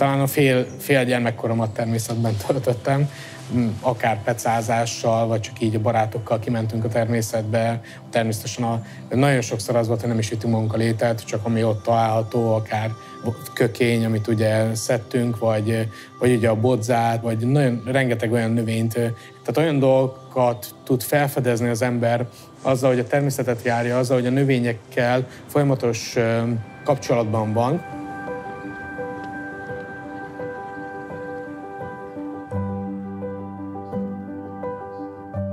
talán a fél, fél gyermekkoromat természetben töltöttem, akár pecázással, vagy csak így a barátokkal kimentünk a természetbe. Természetesen a, nagyon sokszor az volt, hogy nem is ütünk magunkkal ételt, csak ami ott található, akár kökény, amit ugye szedtünk, vagy, vagy ugye a bodzát, vagy nagyon rengeteg olyan növényt. Tehát olyan dolgokat tud felfedezni az ember azzal, hogy a természetet járja, azzal, hogy a növényekkel folyamatos kapcsolatban van,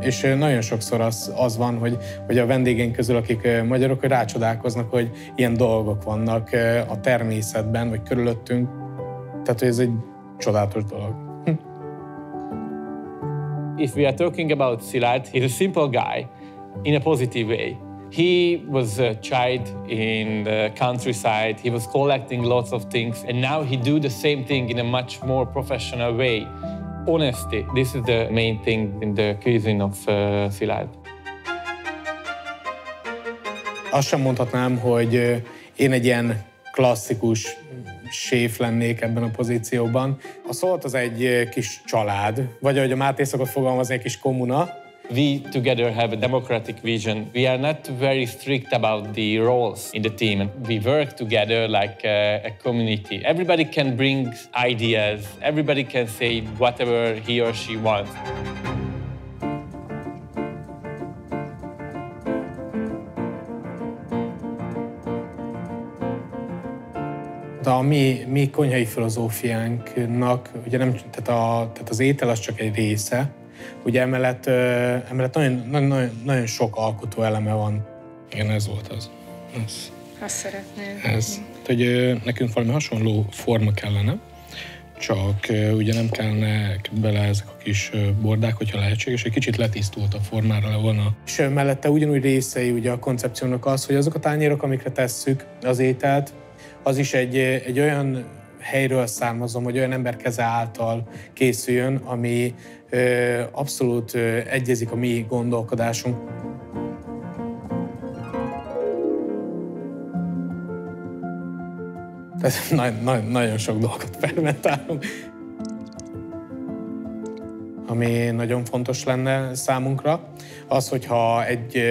és nagyon sokszor az, az van, hogy, hogy a vendégeink közül, akik magyarok, hogy rácsodálkoznak, hogy ilyen dolgok vannak a természetben, vagy körülöttünk. Tehát, hogy ez egy csodálatos dolog. If we are talking about Szilárd, he's a simple guy in a positive way. He was a child in the countryside. He was collecting lots of things, and now he do the same thing in a much more professional way honesty. This is the main thing in the cuisine of uh, Szilárd. Azt sem mondhatnám, hogy én egy ilyen klasszikus séf lennék ebben a pozícióban. A Szólt az egy kis család, vagy ahogy a Máté szokott fogalmazni, egy kis komuna, we together have a democratic vision. We are not very strict about the roles in the team. We work together like a, a, community. Everybody can bring ideas. Everybody can say whatever he or she wants. a mi, mi konyhai filozófiánknak, ugye nem, tehát, a, tehát az étel az csak egy része, Ugye emellett, emellett nagyon, nagyon, nagyon sok alkotó eleme van. Igen, ez volt az. Ez. Azt szeretném. Ez. Hogy nekünk valami hasonló forma kellene, csak ugye nem kellene bele ezek a kis bordák, hogyha lehetséges, egy kicsit letisztult a formára volna. És mellette ugyanúgy részei ugye a koncepciónak az, hogy azok a tányérok, amikre tesszük az ételt, az is egy, egy olyan helyről származom, hogy olyan ember keze által készüljön, ami ö, abszolút ö, egyezik a mi gondolkodásunk. Tehát na- na- nagyon sok dolgot fermentálunk. Ami nagyon fontos lenne számunkra, az, hogyha egy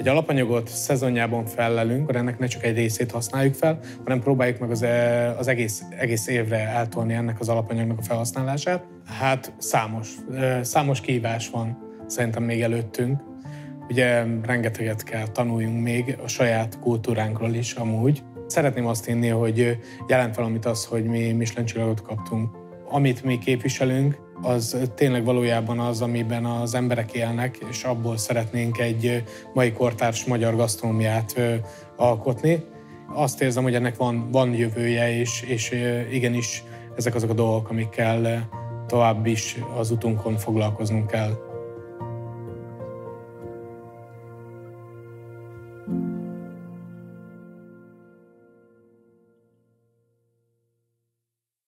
egy alapanyagot szezonjában fellelünk, akkor ennek ne csak egy részét használjuk fel, hanem próbáljuk meg az, e, az egész, egész évre eltolni ennek az alapanyagnak a felhasználását. Hát számos, számos kihívás van szerintem még előttünk. Ugye rengeteget kell tanuljunk még a saját kultúránkról is amúgy. Szeretném azt hinni, hogy jelent valamit az, hogy mi Michelin csillagot kaptunk. Amit mi képviselünk, az tényleg valójában az, amiben az emberek élnek, és abból szeretnénk egy mai kortárs magyar gasztronómiát alkotni. Azt érzem, hogy ennek van, van jövője, és, és igenis ezek azok a dolgok, amikkel tovább is az utunkon foglalkoznunk kell.